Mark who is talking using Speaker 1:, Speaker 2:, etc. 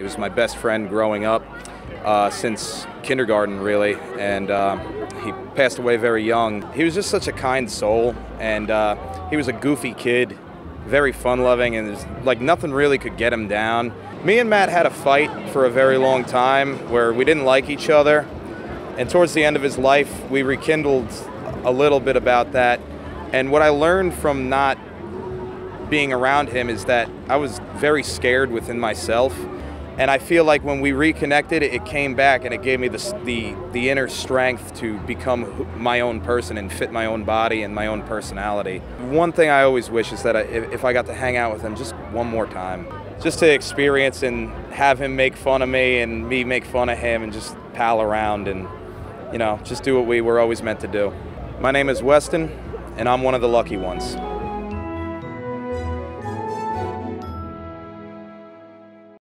Speaker 1: He was my best friend growing up uh, since kindergarten, really, and uh, he passed away very young. He was just such a kind soul, and uh, he was a goofy kid, very fun-loving, and like nothing really could get him down. Me and Matt had a fight for a very long time where we didn't like each other, and towards the end of his life, we rekindled a little bit about that. And what I learned from not being around him is that I was very scared within myself and I feel like when we reconnected, it came back and it gave me the, the, the inner strength to become my own person and fit my own body and my own personality. One thing I always wish is that I, if I got to hang out with him just one more time, just to experience and have him make fun of me and me make fun of him and just pal around and, you know, just do what we were always meant to do. My name is Weston, and I'm one of the lucky ones.